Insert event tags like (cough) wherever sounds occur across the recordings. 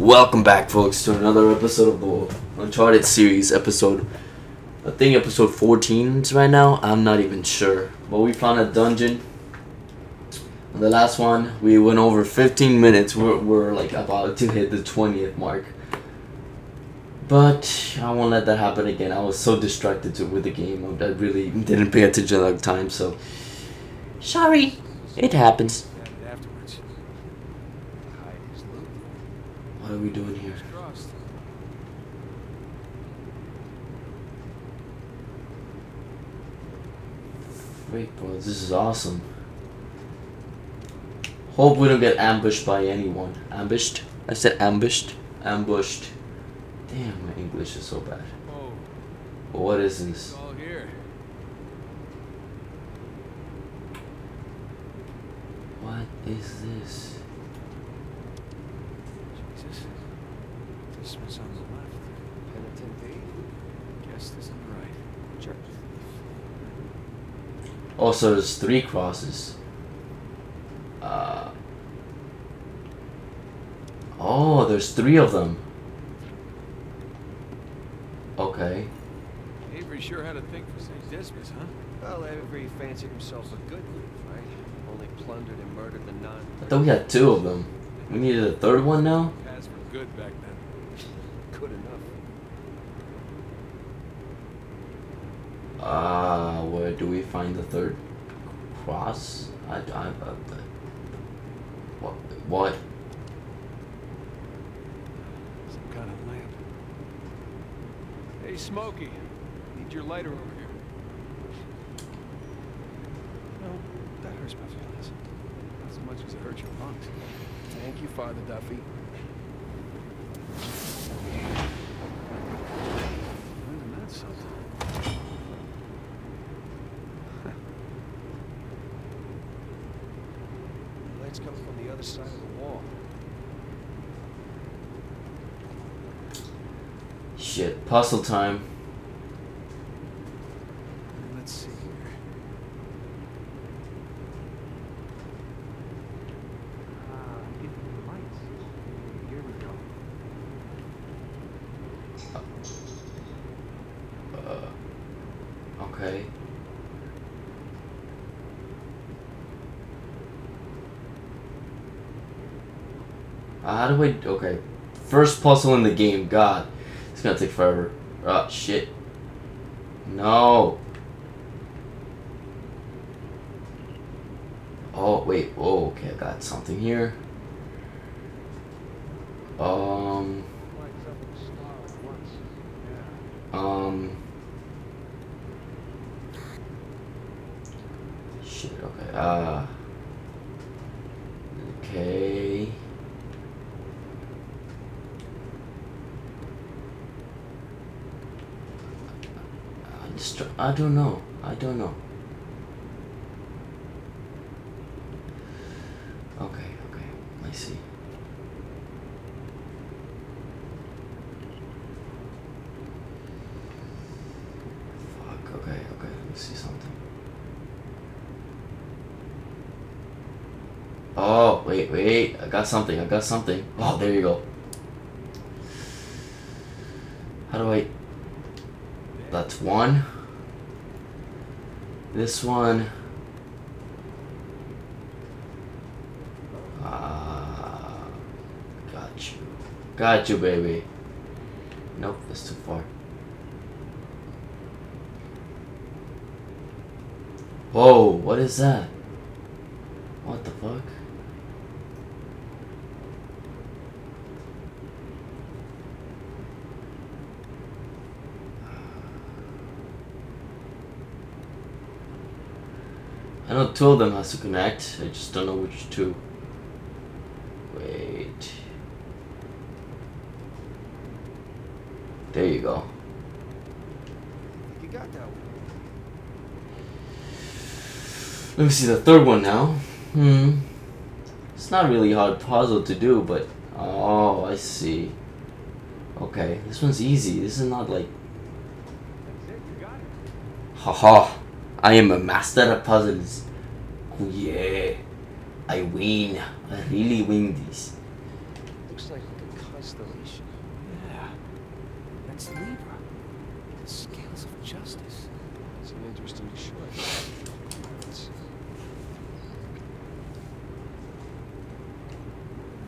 Welcome back, folks, to another episode of the Uncharted series. Episode, I think episode 14 is right now. I'm not even sure. But we found a dungeon. The last one, we went over 15 minutes. We're, we're like about to hit the 20th mark. But I won't let that happen again. I was so distracted to, with the game. I really didn't pay attention at the time, so. Sorry. It happens. What are we doing here? Wait, bro, this is awesome. Hope we don't get ambushed by anyone. Ambushed? I said ambushed. Ambushed. Damn, my English is so bad. Oh, What is this? What is this? Jesus. This one's on the left. Penitent aid. Guess this on the right. Church. Oh, so there's three crosses. Uh. Oh, there's three of them. Okay. Avery sure had a thing for St. Dismas, huh? Well, Avery fancied himself a good thief, right? Only plundered and murdered the non. I thought we had two of them. We needed a third one now? Pads good back then. Good enough. Uh, where do we find the third cross? I, I, uh, what? What? Some kind of lamp. Hey, Smokey. Need your lighter over here. No, that hurts my feelings. Not as much as it hurts your lungs. Thank you, Father Duffy. Isn't that something? The light's coming from the other side of the wall. Shit, puzzle time. Let's see here. Ah, hidden lights. Here we go. Uh, okay. Uh, how do I? Okay, first puzzle in the game. God, it's gonna take forever. Ah, shit. No. Oh wait. Oh, okay. I got something here. Um. Um. Shit, okay. Uh. Okay. I don't know. I don't know. Okay, okay. I see. Fuck, okay, okay, let me see something. Oh, wait, wait, I got something, I got something. Oh, there you go. How do I... That's one. This one. Ah, got you. Got you, baby. Nope, that's too far. Whoa, what is that? What the fuck? I know two of them has to connect, I just don't know which two. Wait. There you go. You got that one. Let me see the third one now. Hmm. It's not really a hard puzzle to do, but oh, I see. Okay, this one's easy. This is not like That's it, you got it. haha. I am a master of puzzles. Oh yeah. I win. I really win this. Looks like a constellation. Yeah. That's Libra. The scales of justice. It's an interesting choice.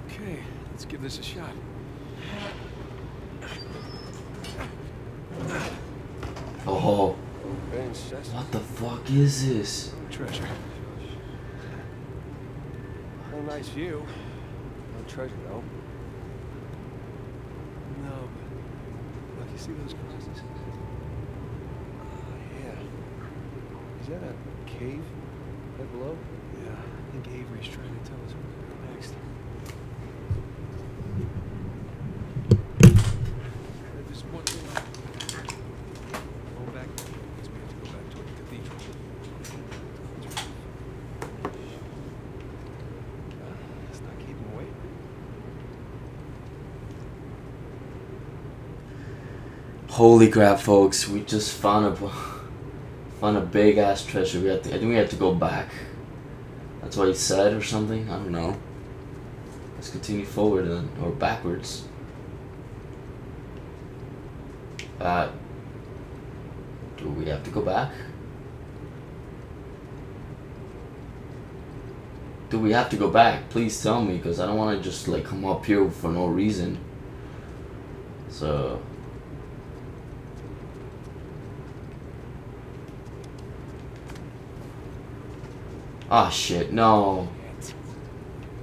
Okay, let's give this a shot. Oh, what the fuck is this? Treasure. A nice view. No treasure though. No, but look, you see those crosses? Oh uh, yeah. Is that a cave? Right below? Yeah, I think Avery's trying to tell us where to go next. Uh, There's one thing. Go back. Guess we have to go back toward the cathedral. Uh, let's not keep him waiting. Holy crap, folks! We just found a found a big ass treasure. We have to. I think we have to go back. That's what he said, or something. I don't know. Let's continue forward then, or backwards. Uh, do we have to go back? Do we have to go back? Please tell me, because I don't want to just like come up here for no reason. So. Ah, oh, shit, no.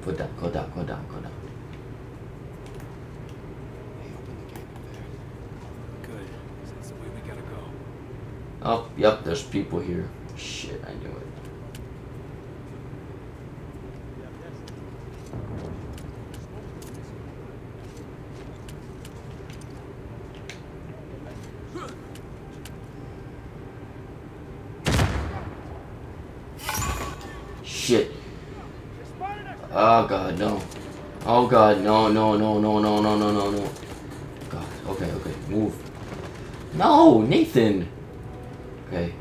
Go down, go down, go down, go down. Oh, yep, there's people here. Shit, I knew it. Oh god, no. Oh god, no, no, no, no, no, no, no, no, no. God, okay, okay, move. No, Nathan! Okay.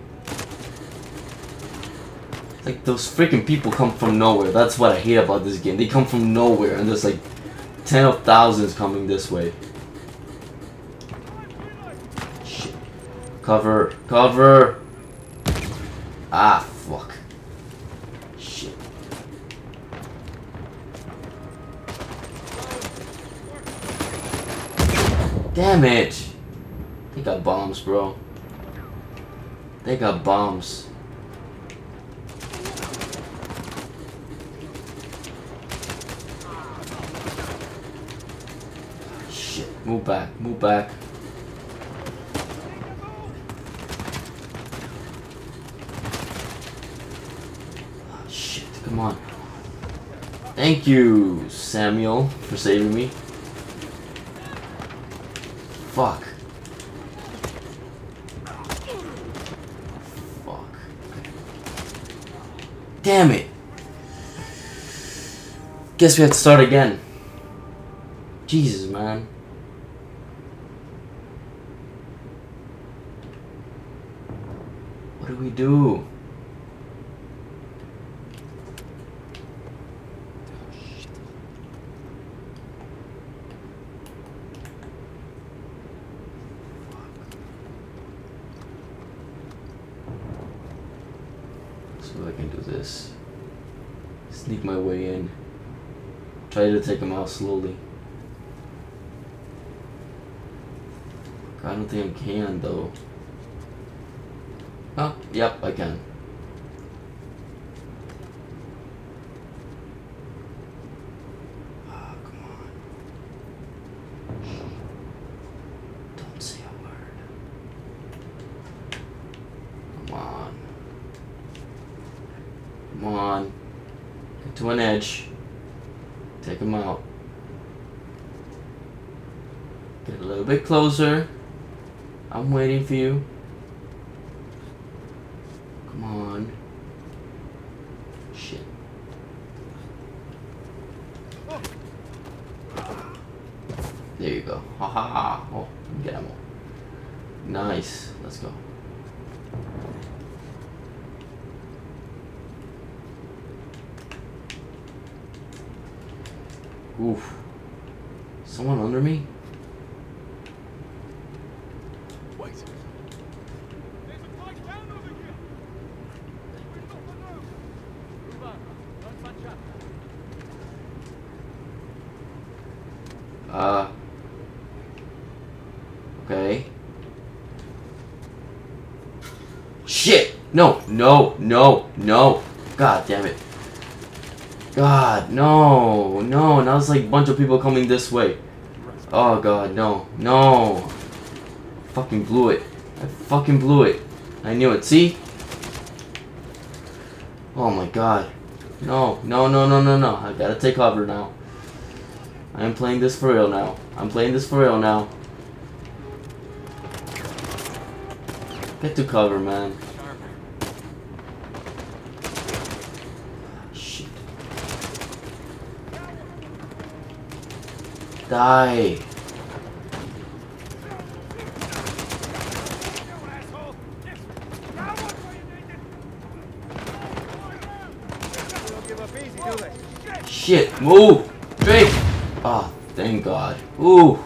Like those freaking people come from nowhere. That's what I hate about this game. They come from nowhere and there's like ten of thousands coming this way. Shit. Cover, cover! Ah, fuck. Shit. Damn it! They got bombs, bro. They got bombs. Shit. Move back. Move back. Ah, Shit. Come on. Thank you, Samuel, for saving me. Fuck. Fuck. Damn it. Guess we have to start again. Jesus, man. What do we do? If I can do this. Sneak my way in. Try to take him out slowly. I don't think I can though. Oh, yep, I can. Ah, come on. Don't say a word. Come on. Come on. Get an edge. Take him out. Get a little bit closer. I'm waiting for you. Come on. Shit. There you go. Ha ha ha. Oh, get ammo. Nice. Let's go. Oof. Someone under me? Wait. Uh. Okay. Shit! No, no, no, no. God damn it. God, no, no. Now it's like a bunch of people coming this way. Oh god, no, no. Fucking blew it. I fucking blew it. I knew it. See? Oh my god. No, no, no, no, no, no. I gotta take cover now. I am playing this for real now. I'm playing this for real now. Get to cover, man. Die. Shit, move! Drake! Ah, thank God. Ooh.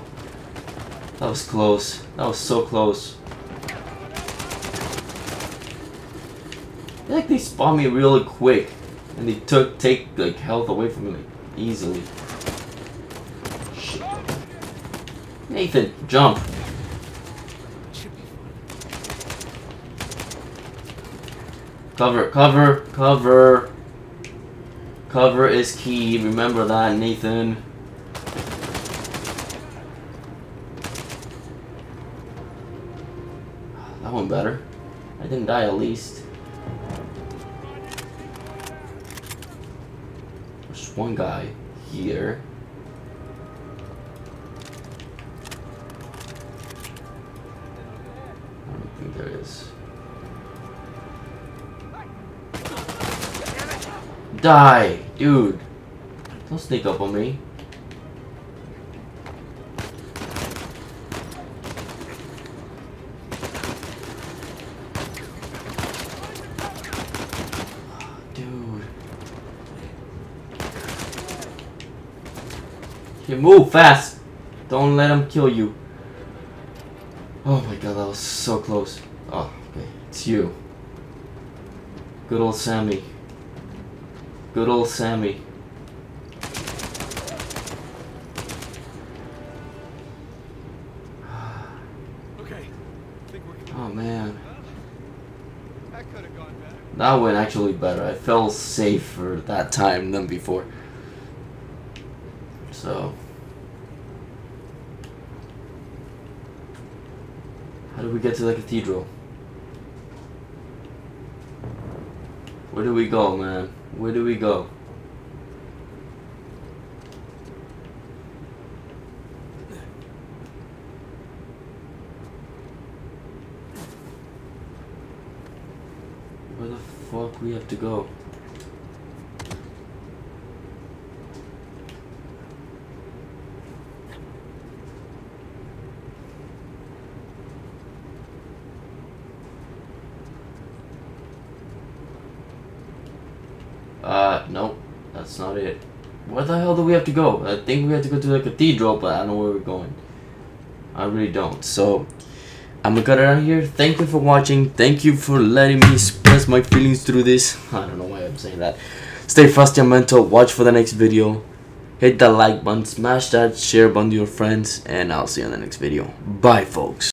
That was close. That was so close. I like they spawned me really quick. And they took take like health away from me like, easily. Shit. Nathan, jump. Cover, cover, cover. Cover is key. Remember that, Nathan. That one better. I didn't die at least. There's one guy here. Die! Dude! Don't sneak up on me. Dude. You move fast! Don't let him kill you. Oh my god, that was so close. Oh, okay. It's you. Good old Sammy. Good old Sammy. Okay. I think we're good. Oh man. That could have gone better. That went actually better. I felt safer that time than before. So. How do we get to the cathedral? Where do we go, man? Where do we go? Where the fuck we have to go? Uh, nope. That's not it. Where the hell do we have to go? I think we have to go to the cathedral, but I don't know where we're going. I really don't. So, I'm gonna cut it out here. Thank you for watching. Thank you for letting me express my feelings through this. (laughs) I don't know why I'm saying that. Stay frosty and mental. Watch for the next video. Hit that like button. Smash that share button to your friends. And I'll see you in the next video. Bye, folks.